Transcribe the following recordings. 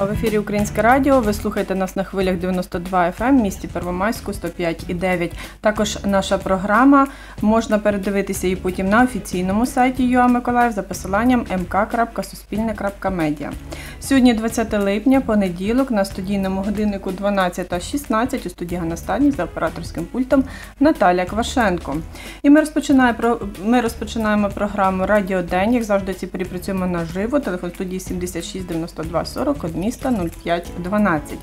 В ефірі Українське Радіо. Ви слухаєте нас на хвилях 92 FM, місті Первомайську 105,9. Також наша програма можна передивитися і потім на офіційному сайті ЮА Миколаїв за посиланням mk.suspільне.media. Сьогодні 20 липня, понеділок, на студійному годиннику 12.16 у студії Ганастані за операторським пультом Наталя Квашенко. І ми розпочинаємо ми розпочинаємо програму Радіо День. Як завжди, ці працюємо наживо. Телефон студії 76 92 40 код міста 0512.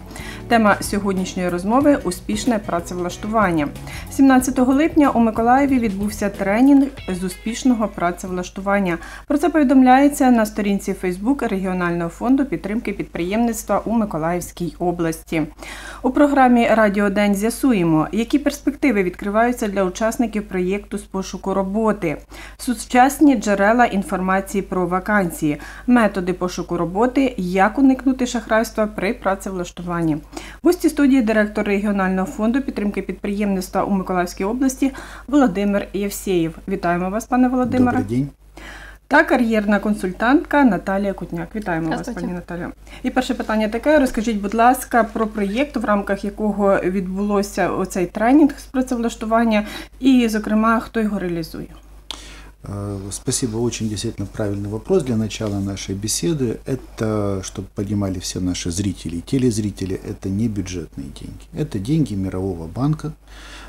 Тема сьогоднішньої розмови успішне працевлаштування. 17 липня у Миколаєві відбувся тренінг з успішного працевлаштування. Про це повідомляється на сторінці Фейсбук регіонального фонду підтримки підприємництва у Миколаївській області. У програмі Радіо День з'ясуємо, які перспективи відкриваються для учасників проєкту з пошуку роботи, сучасні джерела інформації про вакансії, методи пошуку роботи, як уникнути шахрайства при працевлаштуванні. Гості студії директор регіонального фонду підтримки підприємництва у Миколаївській області Володимир Євсєєв. Вітаємо вас, пане Володимире. Добрый день. Та кар'єрна консультантка Наталія Кутняк. Вітаємо вас, пані Наталія. І перше питання таке: розкажіть, будь ласка, про проєкт, в рамках якого відбулося оцей тренінг з працевлаштування, і, зокрема, хто його реалізує. Э, Спасибо, очень действительно правильный вопрос для начала нашей беседы. Это, чтобы понимали все наши зрители и телезрители, это не бюджетные деньги. Это деньги Мирового банка,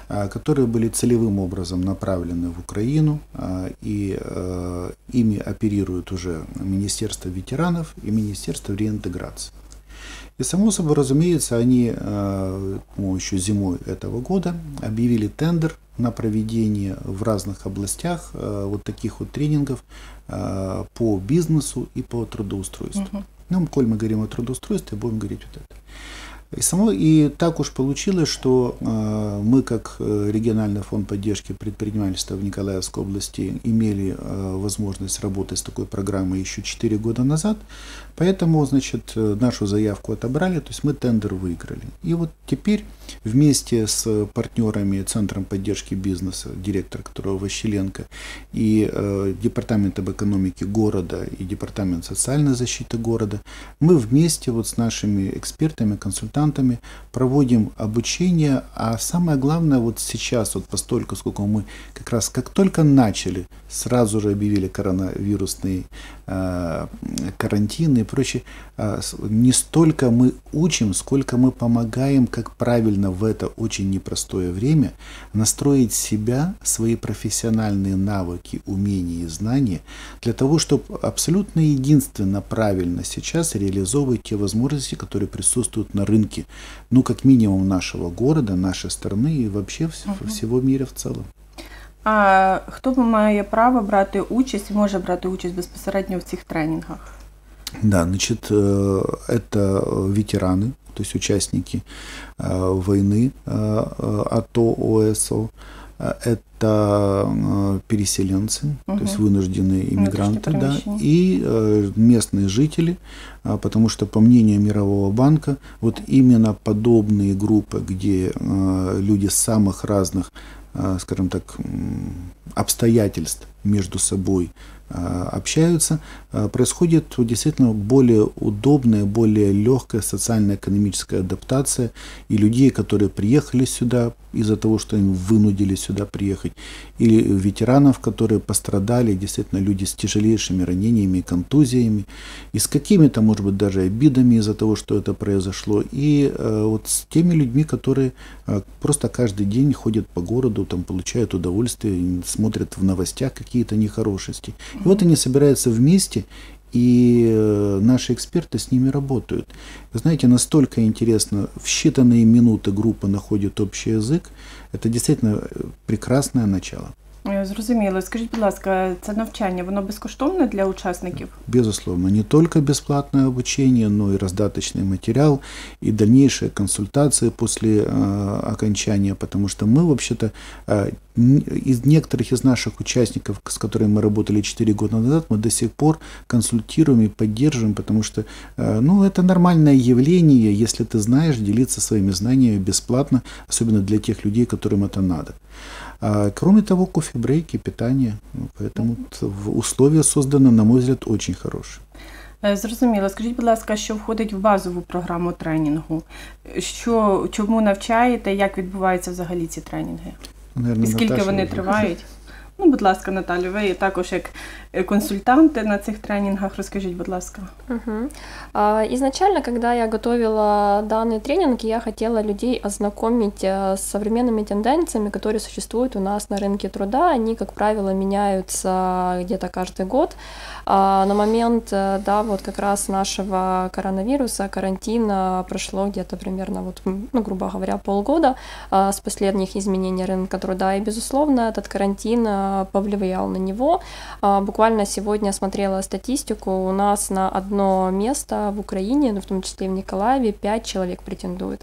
а, которые были целевым образом направлены в Украину, а, и э, ими оперируют уже Министерство ветеранов и Министерство реинтеграции. И само собой, разумеется, они э, по-моему, еще зимой этого года объявили тендер на проведение в разных областях э, вот таких вот тренингов э, по бизнесу и по трудоустройству. Ну, коль мы говорим о трудоустройстве, будем говорить вот это. И, само, и так уж получилось, что э, мы, как э, региональный фонд поддержки предпринимательства в Николаевской области, имели э, возможность работать с такой программой еще 4 года назад, поэтому, значит, э, нашу заявку отобрали, то есть мы тендер выиграли. И вот теперь вместе с партнерами Центром поддержки бизнеса, директор которого Ващеленко, и э, Департаментом экономики города и Департамент социальной защиты города, мы вместе вот с нашими экспертами, консультантами проводим обучение, а самое главное вот сейчас, вот постольку, сколько мы как раз, как только начали, сразу же объявили коронавирусный э, карантин и прочее, э, не столько мы учим, сколько мы помогаем, как правильно в это очень непростое время настроить себя, свои профессиональные навыки, умения и знания для того, чтобы абсолютно единственно правильно сейчас реализовывать те возможности, которые присутствуют на рынке, ну, как минимум нашего города, нашей страны и вообще вс- всего мира в целом. А хто має право брати участь і може брати участь безпосередньо в цих тренінгах? Да, значит, э, это ветераны, то есть участники э, войны э, э, АТО, ОСО, Э, это э, переселенцы, то есть вынужденные иммигранты, да, перемещенные. и э, местные жители, а, потому что, по мнению Мирового банка, вот именно подобные группы, где э, люди с самых разных, э, скажем так, обстоятельств между собой э, общаются, э, происходит действительно более удобная, более легкая социально-экономическая адаптация и людей, которые приехали сюда из-за того, что им вынудили сюда приехать, или ветеранов, которые пострадали, действительно люди с тяжелейшими ранениями, контузиями, и с какими-то, может быть, даже обидами из-за того, что это произошло, и э, вот с теми людьми, которые э, просто каждый день ходят по городу, там получают удовольствие, смотрят в новостях какие-то нехорошести. И вот они собираются вместе, и э, наши эксперты с ними работают. Вы знаете, настолько интересно, в считанные минуты группа находит общий язык, это действительно э, прекрасное начало. Е, Зрозуміло. Скажіть, будь ласка, це навчання, воно безкоштовне для учасників? Безусловно, не только бесплатное обучение, но и раздаточный материал и дальнейшие консультации после э, окончания, потому что мы, вообще-то, э, н- из некоторых из наших участников, с которыми мы работали 4 года назад, мы до сих пор консультируем и поддерживаем, потому что э, ну, это нормальное явление, если ты знаешь, делиться своими знаниями бесплатно, особенно для тех людей, которым это надо. А, Кроме того, кофе-брейки, питание. Поэтому в- условия созданы, на мой взгляд, очень хорошие. Е, Зрозуміло. Скажіть, будь ласка, що входить в базову програму тренінгу? Що чому навчаєте? Як відбуваються взагалі ці тренінги? Наверное, І скільки Наташа вони тривають? Ну, будь ласка, Наталю, ви також як е, консультанти на цих тренінгах, розкажіть, будь ласка. А, Изначально, когда я готовила данный тренинг, я хотела людей ознакомить э, с современными тенденциями, которые существуют у нас на рынке труда. Они, как правило, меняются где-то каждый год. А На момент, э, да, вот как раз нашего коронавируса, карантина прошло где-то примерно, вот, ну, грубо говоря, полгода а, с последних изменений рынка труда. И, безусловно, этот карантин а, повлиял на него. А, Буквально сегодня смотрела статистику. У нас на одно место в Украине, ну, в том числе в Николаеве, 5 человек претендует.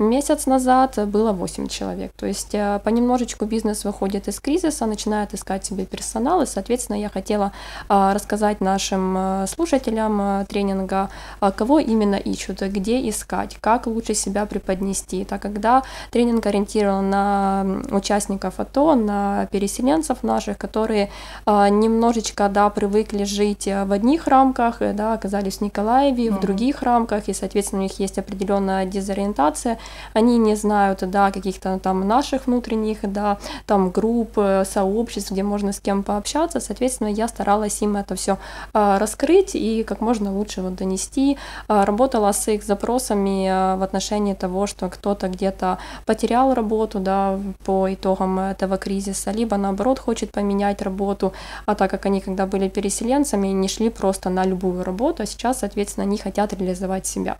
Месяц назад было 8 человек. То есть э, понемножечку бизнес выходит из кризиса, начинает искать себе персонал. И, соответственно, я хотела а, рассказать нашим э, слушателям э, тренинга, кого именно ищут, где искать, как лучше себя преподнести. Так когда тренинг ориентирован на участников АТО, на переселенцев наших, которые немножечко, да, привыкли жить э, в одних рамках, э, да, оказались в Николаеве, в Мгм. других рамках, и, соответственно, у них есть определенная дезориентация, они не знают, да, каких-то там наших внутренних, да, там групп, э, сообществ, где можно с кем пообщаться, соответственно, я старалась им это все раскрыть и как можно лучше вот донести, работала с их запросами в отношении того, что кто-то где-то потерял работу, да, по итогам этого кризиса, либо наоборот хочет поменять работу, а так как они когда были переселенцами, не шли просто на любую работу, а сейчас, соответственно, они хотят реализовать себя.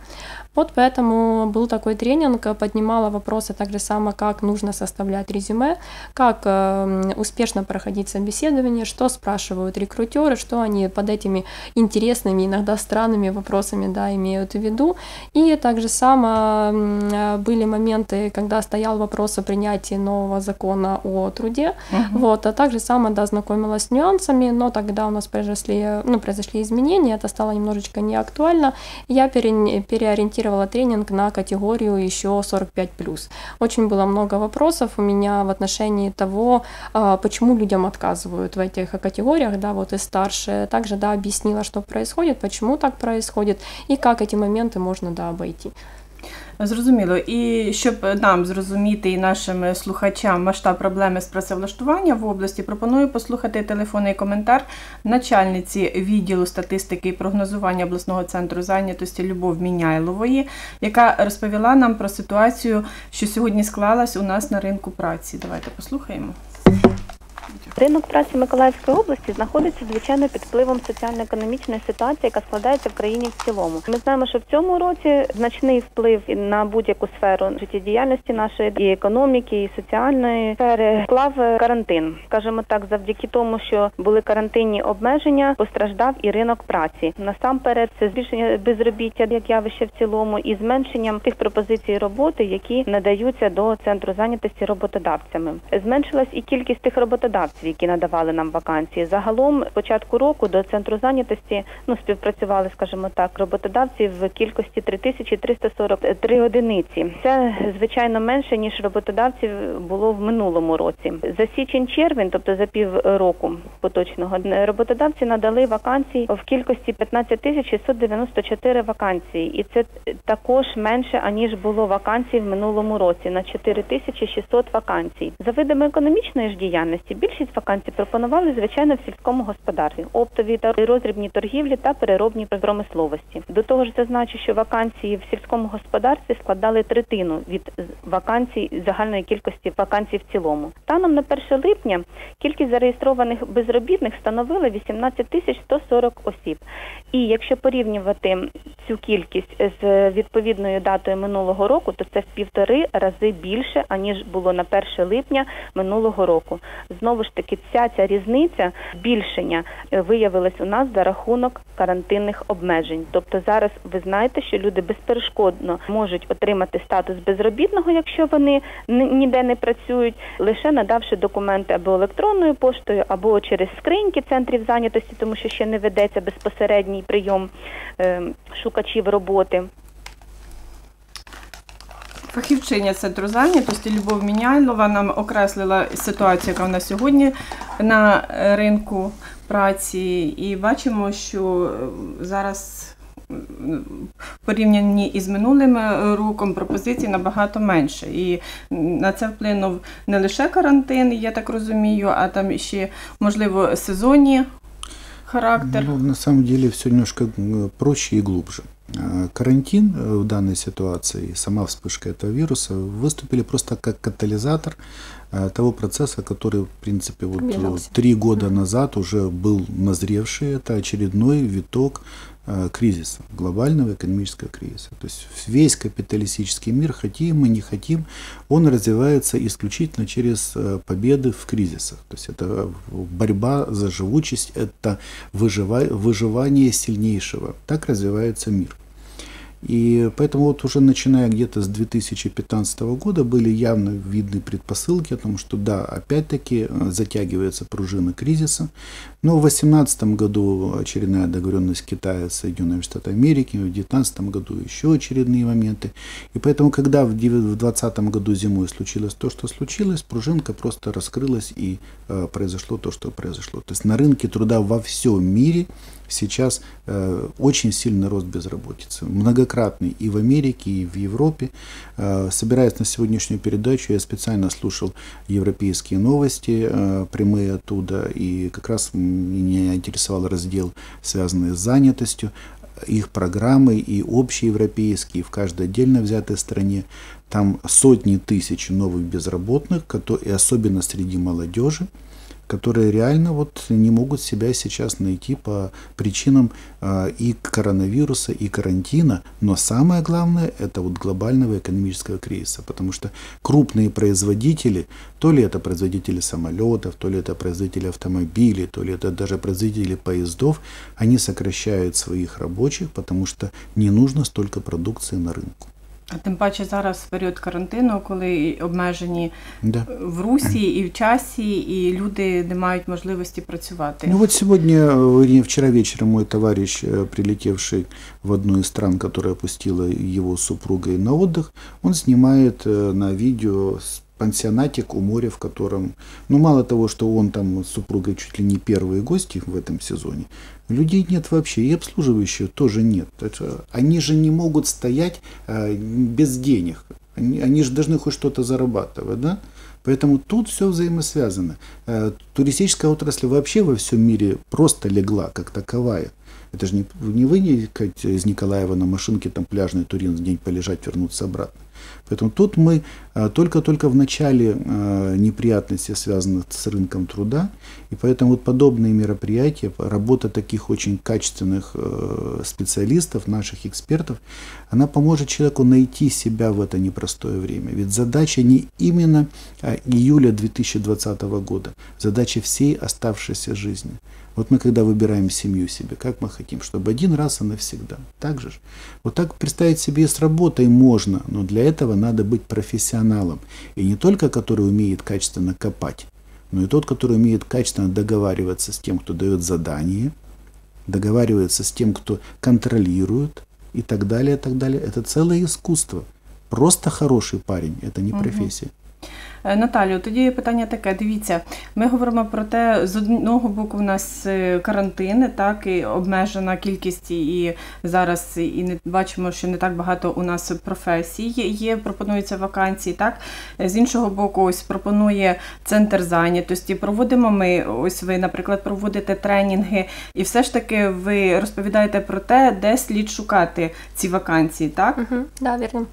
Вот поэтому был такой тренинг, э, поднимала вопросы так же само, как нужно составлять резюме, как э, успешно проходить собеседование, что спрашивают рекрутеры, что они под этими интересными, иногда странными вопросами да, имеют в виду. И также само э, были моменты, когда стоял вопрос о принятии нового закона о труде, вот, а также сама, да, знакомилась с нюансами, но тогда у нас произошли, ну, произошли изменения, это стало немножечко неактуально. Я пере- переориентировала тренинг на категорию еще 45+. Очень было много вопросов у меня в отношении того, а, почему людям отказывают в этих категориях, да, вот и старше. Также, да, объяснила, что происходит, почему так происходит и как эти моменты можно, да, обойти. Зрозуміло. І щоб нам зрозуміти і нашим слухачам масштаб проблеми з працевлаштування в області, пропоную послухати телефонний коментар начальниці відділу статистики і прогнозування обласного центру зайнятості Любов Міняйлової, яка розповіла нам про ситуацію, що сьогодні склалась у нас на ринку праці. Давайте послухаємо. Ринок праці Миколаївської області знаходиться звичайно під впливом соціально-економічної ситуації, яка складається в країні в цілому. Ми знаємо, що в цьому році значний вплив на будь-яку сферу життєдіяльності нашої і економіки, і соціальної сфери склав карантин. Скажімо так, завдяки тому, що були карантинні обмеження, постраждав і ринок праці. Насамперед, це збільшення безробіття як явище в цілому, і зменшенням тих пропозицій роботи, які надаються до центру зайнятості роботодавцями. Зменшилась і кількість тих роботодавців, які надавали нам вакансії. Загалом, з початку року до центру зайнятості ну співпрацювали, скажімо так, роботодавці в кількості 3343 одиниці. Це звичайно менше ніж роботодавців було в минулому році. За січень-червень, тобто за пів року поточного, роботодавці надали вакансій в кількості 15 тисяч 694 вакансії, і це також менше аніж було вакансій в минулому році на 4 тисячі 600 вакансій. За видами економічної ж діяльності більшість вакансій пропонували звичайно в сільському господарстві, оптовій та розрібній торгівлі та переробній промисловості. До того ж, зазначу, що вакансії в сільському господарстві складали третину від вакансій загальної кількості вакансій в цілому. Станом на 1 липня кількість зареєстрованих безробітних становила 18 тисяч 140 осіб. І якщо порівнювати цю кількість з відповідною датою минулого року, то це в півтори рази більше аніж було на 1 липня минулого року. Знову ж таки, таки ця ця різниця збільшення е, виявилась у нас за рахунок карантинних обмежень. Тобто зараз ви знаєте, що люди безперешкодно можуть отримати статус безробітного, якщо вони ніде не працюють, лише надавши документи або електронною поштою, або через скриньки центрів зайнятості, тому що ще не ведеться безпосередній прийом е, шукачів роботи. Фахівчиня центру зайнятості Любов Міняйлова нам окреслила ситуацію, яка в нас сьогодні на ринку праці, і бачимо, що зараз порівнянні із минулим роком пропозицій набагато менше. І на це вплинув не лише карантин, я так розумію, а там ще можливо сезонні характер. Ну, на самом деле все немножко проще и глубже. Карантин э, в данной ситуации, сама вспышка этого вируса выступили просто как катализатор э, того процесса, который, в принципе, вот э, три года назад уже был назревший. Это очередной виток кризиса, глобального экономического кризиса. То есть весь капиталистический мир, хотим мы, не хотим, он развивается исключительно через победы в кризисах. То есть это борьба за живучесть, это выживание сильнейшего. Так развивается мир. И поэтому вот уже начиная где-то с 2015 года были явно видны предпосылки о том, что да, опять-таки э, затягивается пружина кризиса. Но в 2018 году очередная договоренность Китая с Соединенными Штатами Америки, в 2019 году еще очередные моменты. И поэтому, когда в 2020 году зимой случилось то, что случилось, пружинка просто раскрылась и э, произошло то, что произошло. То есть на рынке труда во всем мире сейчас э, очень сильный рост безработицы. Многократный и в Америке, и в Европе. Э, собираясь на сегодняшнюю передачу, я специально слушал европейские новости, э, прямые оттуда, и как раз меня интересовал раздел, связанный с занятостью их программы и общеевропейские в каждой отдельно взятой стране. Там сотни тысяч новых безработных, и особенно среди молодежи которые реально вот не могут себя сейчас найти по причинам э, и коронавируса, и карантина. Но самое главное это вот глобального экономического кризиса, потому что крупные производители, то ли это производители самолетов, то ли это производители автомобилей, то ли это даже производители поездов, они сокращают своих рабочих, потому что не нужно столько продукции на рынку. А тим паче зараз в період карантину, коли обмежені да. в Русі і в часі, і люди не мають можливості працювати. Ну вот сегодня, вчера вечером мой товарищ, э, прилетевший в одну из стран, которая опустила его супругой на отдых, он снимает э, на видео пансионатик у моря, в котором, ну мало того, что он там с супругой чуть ли не первые гости в этом сезоне, людей нет вообще, и обслуживающих тоже нет. Это, они же не могут стоять э, без денег, они, они же должны хоть что-то зарабатывать, да? Поэтому тут все взаимосвязано. Э, туристическая отрасль вообще во всем мире просто легла как таковая. Это же не, не вы не, из Николаева на машинке там пляжный турин день полежать, вернуться обратно. Поэтому тут мы а, только-только в начале а, неприятностей, связанных с рынком труда, и поэтому вот подобные мероприятия, работа таких очень качественных э, специалистов, наших экспертов, она поможет человеку найти себя в это непростое время. Ведь задача не именно а, июля 2020 года, задача всей оставшейся жизни. Вот мы когда выбираем семью себе, как мы хотим, чтобы один раз и навсегда. Так же. Вот так представить себе и с работой можно, но для этого надо быть профессионалом. И не только который умеет качественно копать, но и тот, который умеет качественно договариваться с тем, кто дает задание, договаривается с тем, кто контролирует и так далее, и так далее. Это целое искусство. Просто хороший парень – это не профессия. Е, Наталію, тоді питання таке: дивіться, ми говоримо про те, з одного боку, в нас е, карантини, так і обмежена кількість, і зараз і не бачимо, що не так багато у нас професій є, пропонуються вакансії. Так з іншого боку, ось пропонує центр зайнятості. Проводимо ми. Ось ви, наприклад, проводите тренінги, і все ж таки ви розповідаєте про те, де слід шукати ці вакансії, так? Угу, да, вірно.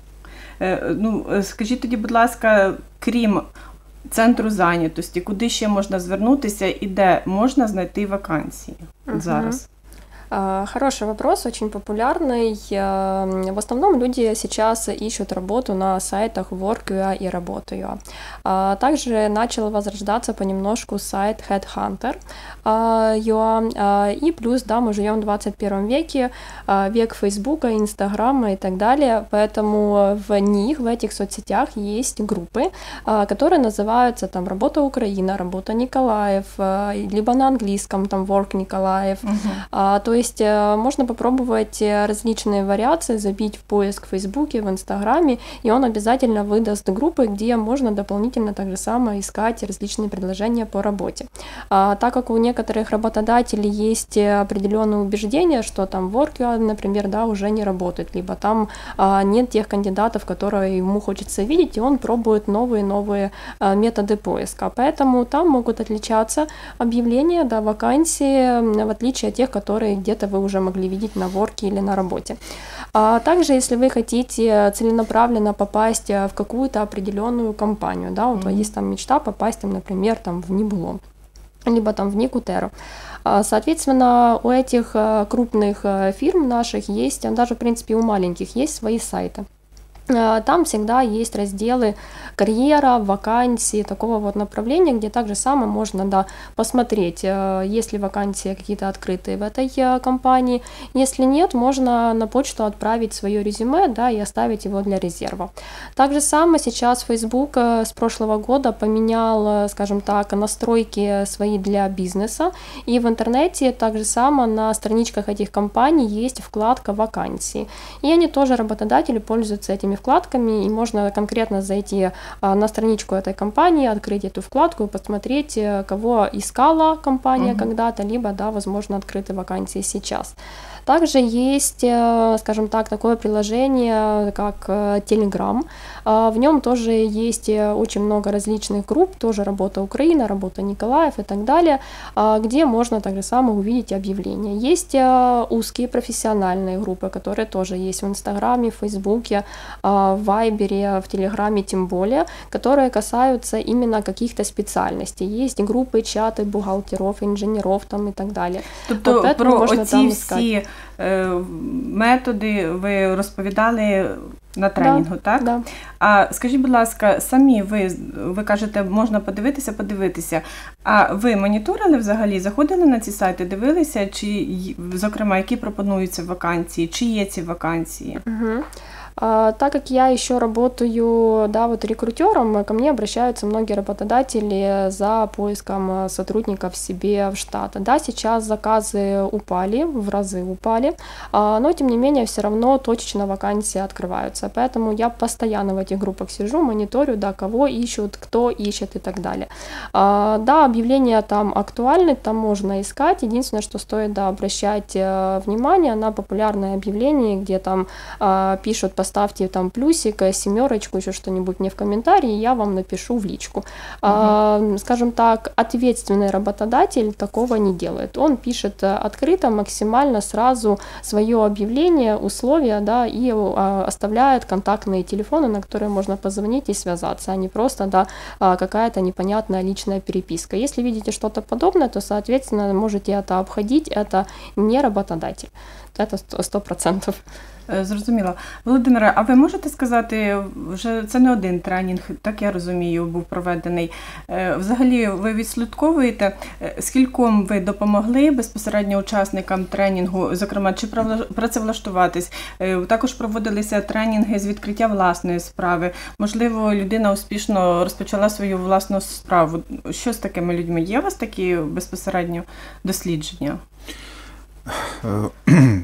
Е, ну, е, Скажіть тоді, будь ласка, крім центру зайнятості, куди ще можна звернутися і де можна знайти вакансії угу. зараз? А, хороший вопрос, очень популярный. Эм, в основном люди сейчас ищут работу на сайтах Work.ua и Работа.ua. А, также начал возрождаться понемножку сайт Headhunter.ua. И плюс, да, мы живем в 21 веке, век Фейсбука, Инстаграма и так далее, поэтому в них, в этих соцсетях есть группы, которые называются там «Работа Украина», «Работа Николаев», либо на английском там «Work Николаев». Uh-huh. То есть э, можно попробовать э, различные вариации, забить в поиск в Фейсбуке, в Инстаграме, и он обязательно выдаст группы, где можно дополнительно так же само искать различные предложения по работе. А, так как у некоторых работодателей есть определенные убеждения, что там Work, например, да, уже не работает, либо там а, нет тех кандидатов, которые ему хочется видеть, и он пробует новые-новые а, методы поиска. Поэтому там могут отличаться объявления, да, вакансии, в отличие от тех, которые где-то вы уже могли видеть на ворке или на работе. А также, если вы хотите целенаправленно попасть в какую-то определенную компанию, да, вот mm-hmm. есть там мечта попасть, там, например, там в Нибулон, либо там в Никутеру. А, соответственно, у этих э, крупных э, фирм наших есть, даже в принципе у маленьких есть свои сайты. Э, там всегда есть разделы карьера, вакансии, такого вот направления, где также само можно да, посмотреть, э, есть ли вакансии какие-то открытые в этой э, компании. Если нет, можно на почту отправить свое резюме да, и оставить его для резерва. Также само сейчас Facebook с прошлого года поменял, скажем так, настройки свои для бизнеса, и в интернете также само на страничках этих компаний есть вкладка вакансии. И они тоже, работодатели, пользуются этими вкладками, и можно конкретно зайти а, на страничку этой компании, открыть эту вкладку и посмотреть, э, кого искала компания угу. когда-то, либо, да, возможно, открыты вакансии сейчас. Также есть, э, скажем так, такое приложение, как э, Telegram. В нем тоже есть э, очень много различных групп, тоже работа Украина, работа Николаев и так далее, где можно так же само увидеть объявления. Есть узкие профессиональные группы, которые тоже есть в Инстаграме, в Фейсбуке, в Вайбере, в Телеграме тем более, которые касаются именно каких-то специальностей. Есть группы, чаты бухгалтеров, инженеров там и так далее. Тобто вот про оці всі методи ви розповідали на тренінгу, да, так? Да. А скажіть, будь ласка, самі ви ви кажете, можна подивитися, подивитися. А ви моніторили взагалі, заходили на ці сайти, дивилися, чи зокрема, які пропонуються вакансії, чи є ці вакансії? Угу. А, так как я еще работаю, да, вот рекрутером, ко мне обращаются многие работодатели за поиском э, сотрудников себе в штат. Да, сейчас заказы упали, в разы упали, а, но тем не менее все равно точечно вакансии открываются. Поэтому я постоянно в этих группах сижу, мониторю, да, кого ищут, кто ищет и так далее. А, да, объявления там актуальны, там можно искать. Единственное, что стоит да, обращать э, внимание на популярные объявления, где там пишут по поставьте там плюсик, э, семерочку, еще что-нибудь мне в комментарии, я вам напишу в личку. Угу. Скажем так, ответственный работодатель такого не делает. Он пишет э, открыто, максимально сразу свое объявление, условия, да, и а, оставляет контактные телефоны, на которые можно позвонить и связаться, а не просто, да, а, какая-то непонятная личная переписка. Если видите что-то подобное, то, соответственно, можете это обходить, это не работодатель. Сто процентов. Е, зрозуміло. Володимире, а ви можете сказати, вже це не один тренінг, так я розумію, був проведений. Е, взагалі, ви відслідковуєте, е, скільком ви допомогли безпосередньо учасникам тренінгу, зокрема, чи працевлаштуватись? Також проводилися тренінги з відкриття власної справи. Можливо, людина успішно розпочала свою власну справу. Що з такими людьми? Є у вас такі безпосередньо дослідження? Э,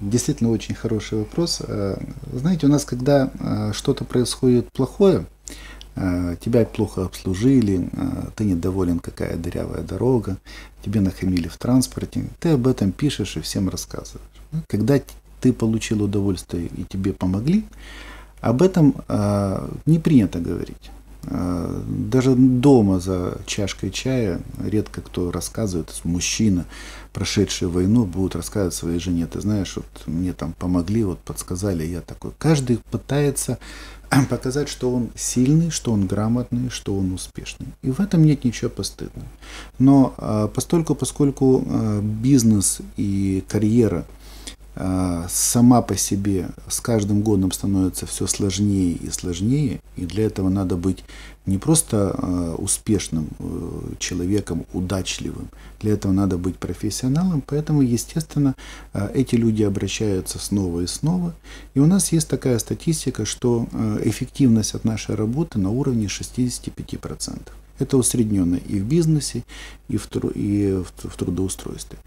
действительно очень хороший вопрос. Э, знаете, у нас, когда э, что-то происходит плохое, тебя плохо обслужили, ты недоволен, какая дырявая дорога, тебе нахамили в транспорте, ты об этом пишешь и всем рассказываешь. Когда ты получил удовольствие и тебе помогли, об этом не принято говорить. Даже дома за чашкой чая редко кто рассказывает, мужчина, прошедший войну, будет рассказывать своей жене, ты знаешь, вот мне там помогли, вот подсказали, я такой. Каждый пытается показать, что он сильный, что он грамотный, что он успешный. И в этом нет ничего постыдного. Но а, постольку, поскольку а, бизнес и карьера сама по себе с каждым годом становится все сложнее и сложнее, и для этого надо быть не просто успешным э, человеком, удачливым, для этого надо быть профессионалом, поэтому, естественно, эти люди обращаются снова и снова. И у нас есть такая статистика, что эффективность от нашей работы на уровне 65%. Это усредненно и в бизнесе, и в, тру, и в, в трудоустройстве.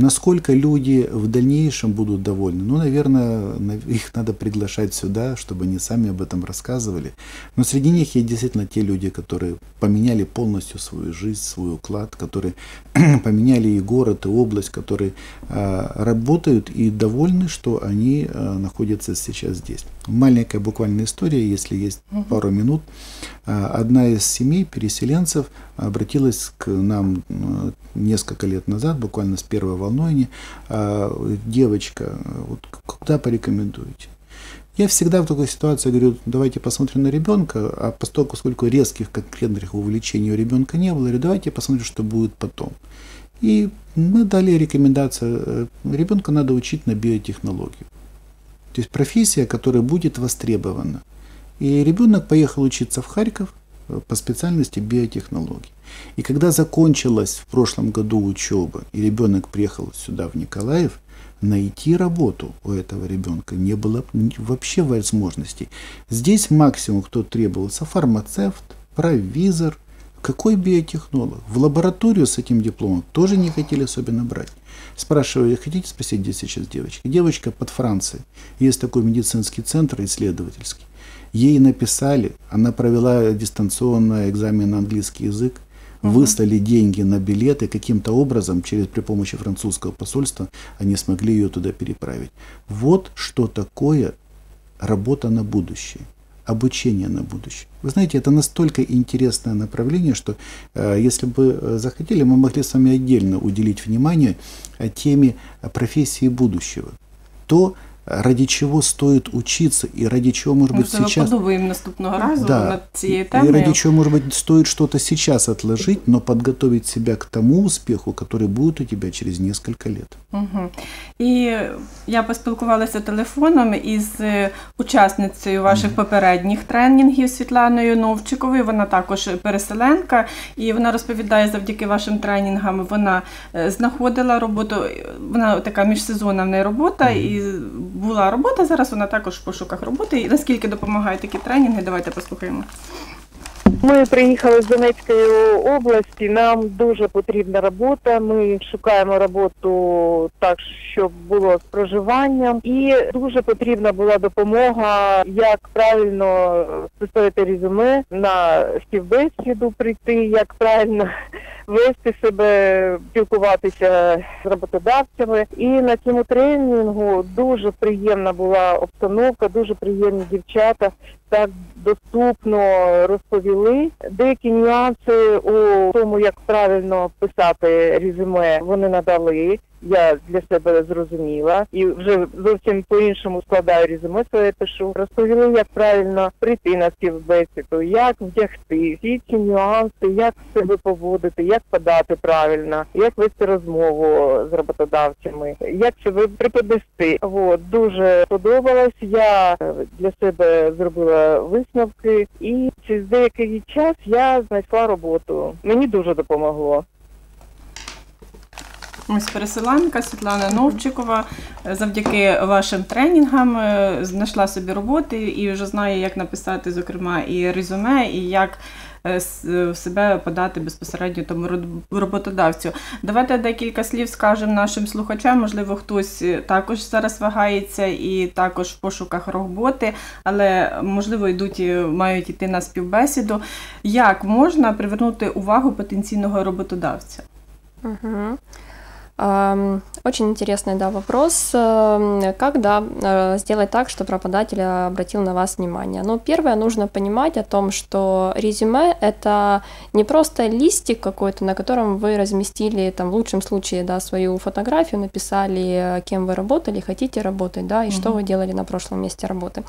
Насколько люди в дальнейшем будут довольны? Ну, наверное, их надо приглашать сюда, чтобы они сами об этом рассказывали. Но среди них есть действительно те люди, которые поменяли полностью свою жизнь, свой уклад, которые поменяли и город, и область, которые э, работают и довольны, что они э, находятся сейчас здесь. Маленькая буквально история, если есть пару минут. Э, одна из семей переселенцев обратилась к нам несколько лет назад, буквально с первой волной, а, девочка, вот куда порекомендуете? Я всегда в такой ситуации говорю, давайте посмотрим на ребенка, а поскольку сколько резких конкретных увлечений у ребенка не было, говорю, давайте посмотрим, что будет потом. И мы дали рекомендацию, э, ребенка надо учить на биотехнологию. То есть профессия, которая будет востребована. И ребенок поехал учиться в Харьков э, по специальности биотехнологии. И когда закончилась в прошлом году учеба, и ребенок приехал сюда, в Николаев, найти работу у этого ребенка не было вообще возможностей. Здесь максимум, кто требовался, фармацевт, провизор, какой биотехнолог. В лабораторию с этим дипломом тоже не хотели особенно брать. Спрашиваю, хотите спросить, где сейчас девочка? Девочка под Францией. Есть такой медицинский центр исследовательский. Ей написали, она провела дистанционный экзамен на английский язык, выслали деньги на билеты, каким-то образом через при помощи французского посольства они смогли ее туда переправить. Вот что такое работа на будущее обучение на будущее. Вы знаете, это настолько интересное направление, что э, если бы э, захотели, мы могли с вами отдельно уделить внимание э, теме профессии будущего. То, ради чого стоїть учиться, і ради чого, може бути, сейчас... подумаємо наступного разу да. над цією темою. И ради чего, может быть, стоит что-то сейчас отложить, но подготовить себя к тому успеху, который будет у тебя через несколько лет. Угу. І я поспілкувалася телефоном із е, учасницею ваших угу. попередніх тренінгів Світланою Новчиковою. Вона також переселенка, і вона розповідає, завдяки вашим тренінгам вона е, знаходила роботу. Вона така міжсезонна в неї робота. Угу. і була робота, зараз вона також в пошуках роботи. І наскільки допомагають такі тренінги, давайте послухаємо. Ми приїхали з Донецької області. Нам дуже потрібна робота. Ми шукаємо роботу так, щоб було з проживанням, і дуже потрібна була допомога, як правильно списати резюме на співбесіду прийти, як правильно вести себе, спілкуватися з роботодавцями. І на цьому тренінгу дуже приємна була обстановка, дуже приємні дівчата. Так доступно розповіли деякі нюанси у тому, як правильно писати резюме, вони надали я для себе зрозуміла і вже зовсім по-іншому складаю резюме своє пишу. Розповіли, як правильно прийти на співбесіду, як вдягти, всі ці нюанси, як себе поводити, як подати правильно, як вести розмову з роботодавцями, як себе преподнести. От, дуже подобалось. Я для себе зробила висновки, і через деякий час я знайшла роботу. Мені дуже допомогло. Ось переселенка Світлана Новчикова завдяки вашим тренінгам е, знайшла собі роботи і вже знає, як написати, зокрема, і резюме, і як е, себе подати безпосередньо тому роботодавцю. Давайте декілька слів скажемо нашим слухачам. Можливо, хтось е, також зараз вагається і також в пошуках роботи, але можливо йдуть, мають йти на співбесіду. Як можна привернути увагу потенційного роботодавця? Угу. Очень интересный, да, вопрос. Эм, Как, да, э, сделать так, чтобы работодатель обратил на вас внимание? Ну, первое, нужно понимать о том, что резюме – это не просто листик какой-то, на котором вы разместили, там, в лучшем случае, да, свою фотографию, написали, э, кем вы работали, хотите работать, да, и что вы делали на прошлом месте работы.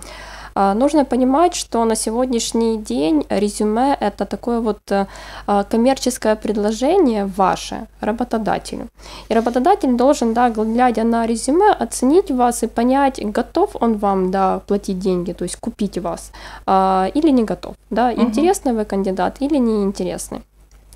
А, Нужно понимать, что на сегодняшний день резюме – это такое вот э, а, коммерческое предложение ваше работодателю. И работодатель должен, да, глядя на резюме, оценить вас и понять, готов он вам, да, платить деньги, то есть купить вас, а, или не готов, да, интересный вы кандидат или неинтересный.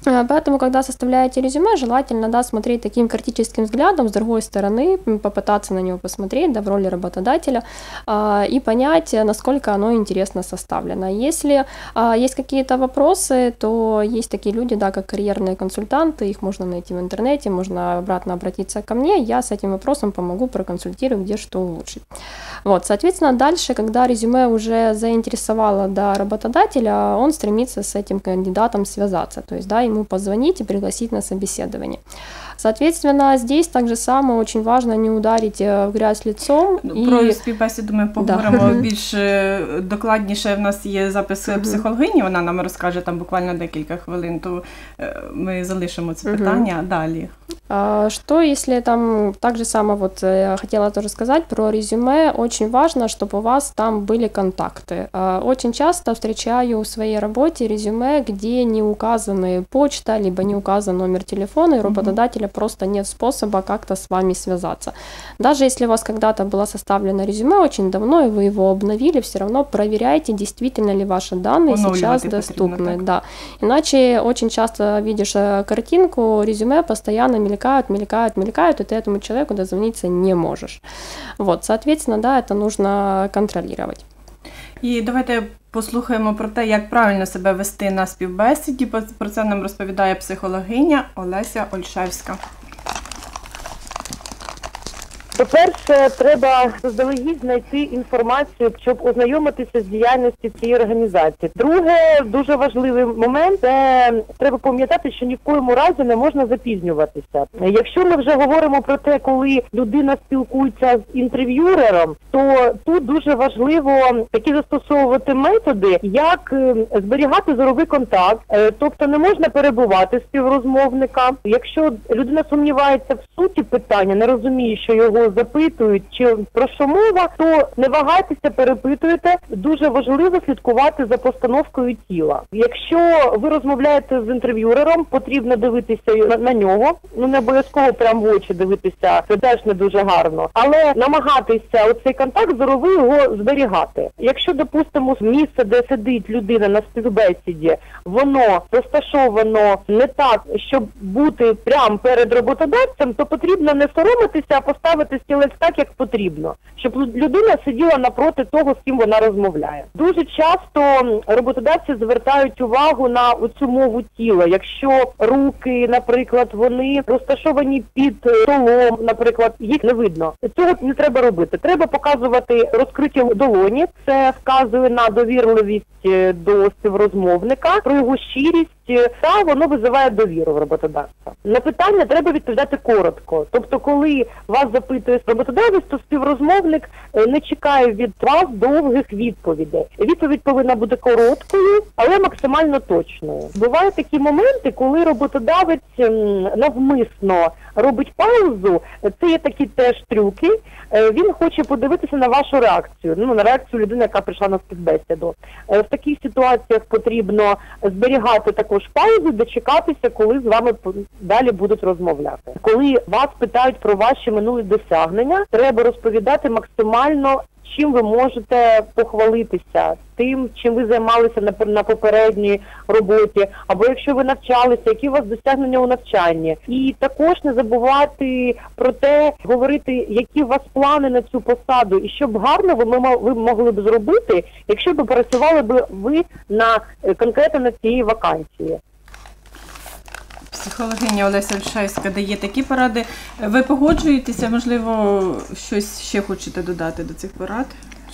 А, Поэтому, когда составляете резюме, желательно да, смотреть таким критическим взглядом, с другой стороны, попытаться на него посмотреть да, в роли работодателя а, и понять, э, насколько оно интересно составлено. Если а, есть какие-то вопросы, то есть такие люди, да, как карьерные консультанты, их можно найти в интернете, можно обратно обратиться ко мне, я с этим вопросом помогу, проконсультирую, где что улучшить. Вот, соответственно, дальше, когда резюме уже заинтересовало да, работодателя, он стремится с этим кандидатом связаться, то есть, да, ему позвонить и пригласить на собеседование. Соответственно, здесь так же само очень важно не ударить э, в грязь лицом. Ну, Про співбесіду ми поговоримо більш е, докладніше. В нас є запис психологині, вона нам розкаже там буквально декілька хвилин, то е, ми залишимо це Мгм. питання далі. А, Что, если там так же само, вот э, я хотела тоже сказать про резюме, очень важно, чтобы у вас там были контакты. А, Очень часто встречаю в своей работе резюме, где не указаны почта, либо не указан номер телефона, и у работодателя просто нет способа как-то с вами связаться. Даже если у вас когда-то было составлено резюме очень давно, и вы его обновили, все равно проверяйте, действительно ли ваши данные сейчас доступны. Да. Иначе очень часто видишь э, картинку, резюме постоянно мелькают, мелькают, мелькают, и ты этому человеку дозвониться не можешь. Вот, соответственно, да, это нужно контролировать. І давайте послухаємо про те, як правильно себе вести на співбесіді. Про- Про це нам розповідає психологиня Олеся Ольшевська. По-перше, треба заздалегідь знайти інформацію, щоб ознайомитися з діяльністю цієї організації. Друге, дуже важливий момент це треба пам'ятати, що ні в коєму разі не можна запізнюватися. Якщо ми вже говоримо про те, коли людина спілкується з інтерв'юером, то тут дуже важливо такі застосовувати методи, як е, зберігати зоровий контакт, Е, тобто не можна перебувати співрозмовника. Якщо людина сумнівається в суті питання, не розуміє, що його запитують чи про що мова, то не вагайтеся, перепитуєте. Дуже важливо слідкувати за постановкою тіла. Якщо ви розмовляєте з інтерв'юером, потрібно дивитися на, на нього. Ну не обов'язково прямо в очі дивитися, це теж не дуже гарно, але намагатися оцей контакт зоровий його зберігати. Якщо допустимо місце, де сидить людина на співбесіді, воно розташовано не так, щоб бути прямо перед роботодавцем, то потрібно не соромитися, а поставити стілець так, як потрібно, щоб людина сиділа напроти того, з ким вона розмовляє. Дуже часто роботодавці звертають увагу на оцю мову тіла. Якщо руки, наприклад, вони розташовані під столом, наприклад, їх не видно. Цього не треба робити. Треба показувати розкриті долоні. Це вказує на довірливість е, до співрозмовника, про його щирість. Та воно визиває довіру в роботодавця. На питання треба відповідати коротко. Тобто, коли вас запитує роботодавець, то співрозмовник е, не чекає від вас довгих відповідей. Відповідь повинна бути короткою, але максимально точною. Бувають такі моменти, коли роботодавець навмисно робить паузу. Це є такі теж трюки. Е, Він хоче подивитися на вашу реакцію. Ну на реакцію людини, яка прийшла на співбесіду. Е, В таких ситуаціях потрібно зберігати також паузу, дочекатися, коли з вами далі будуть розмовляти. Коли вас питають про ваші минулі досягнення, треба розповідати максимально. Чим ви можете похвалитися? Тим, чим ви займалися на, на попередній роботі, або якщо ви навчалися, які у вас досягнення у навчанні, і також не забувати про те, говорити, які у вас плани на цю посаду, і що б гарно ви, ви могли б зробити, якщо б працювали б ви на е, конкретно на цієї вакансії. Психологиня Олеся Ольшевська дає такі поради. Ви погоджуєтеся, можливо, щось ще хочете додати до цих порад?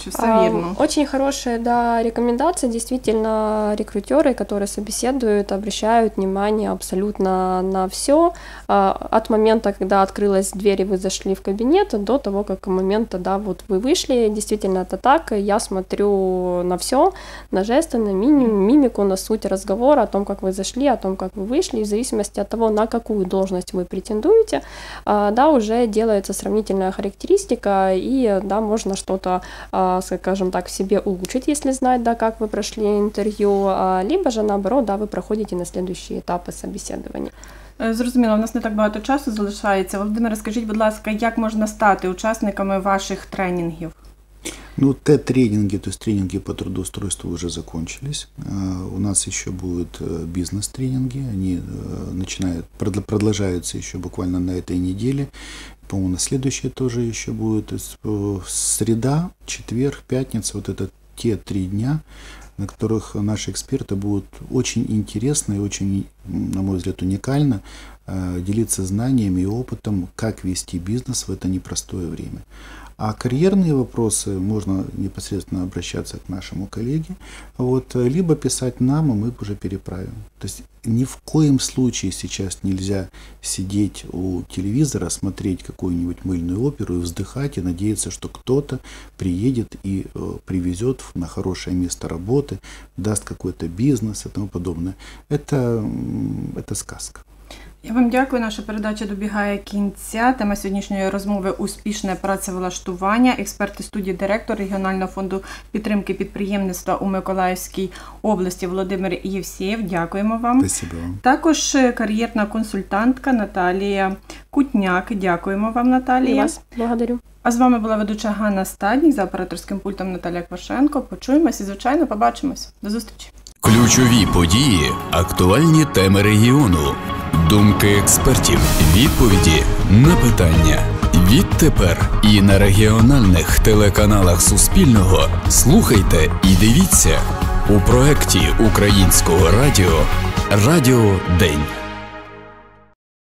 Чи все вірно? Очень хорошая да, рекомендация. Действительно, рекрутеры, которые собеседуют, обращают внимание абсолютно на все. От момента, когда открылась дверь и вы зашли в кабинет, до того, как момента, да, вот вы вышли. Действительно, это так. Я смотрю на все, на жесты, на мимику, на суть разговора, о том, как вы зашли, о том, как вы вышли. И в зависимости от того, на какую должность вы претендуете, да, уже делается сравнительная характеристика, и да, можно что-то скажем так, в себе улучшить, если знать, да, как вы прошли интервью, либо же наоборот, да, ви проходите на следующие етапи собеседування. Е, зрозуміло, у нас не так багато часу залишається. Володимире, скажіть, будь ласка, як можна стати учасниками ваших тренінгів? Ну, Т-тренинги, то есть тренинги по трудоустройству уже закончились. У нас еще будут э, бизнес-тренинги, они э, начинают, продолжаются еще буквально на этой неделе. По-моему, на следующей тоже еще будет. Э, среда, четверг, пятница, вот это те три дня, на которых наши эксперты будут очень интересно и очень, на мой взгляд, уникально делиться знаниями и опытом, как вести бизнес в это непростое время. А карьерные вопросы можно непосредственно обращаться к нашему коллеге, вот, либо писать нам, и мы уже переправим. То есть ни в коем случае сейчас нельзя сидеть у телевизора, смотреть какую-нибудь мыльную оперу и вздыхать и надеяться, что кто-то приедет и э, привезет на хорошее место работы, даст какой-то бизнес и тому подобное. Это, это сказка. Я вам дякую. Наша передача добігає кінця. Тема сьогоднішньої розмови успішне працевлаштування. Експерти студії директор регіонального фонду підтримки підприємництва у Миколаївській області Володимир Євсєєв. Дякуємо вам. Спасибо. Також кар'єрна консультантка Наталія Кутняк. Дякуємо вам, Наталія. Вас благодарю. А з вами була ведуча Ганна Стаднік за операторським пультом Наталія Квашенко. Почуємось і, звичайно, побачимось. До зустрічі. Ключові події, актуальні теми регіону. Думки експертів, відповіді на питання. Відтепер і на регіональних телеканалах Суспільного слухайте і дивіться у проєкті Українського радіо Радіо День.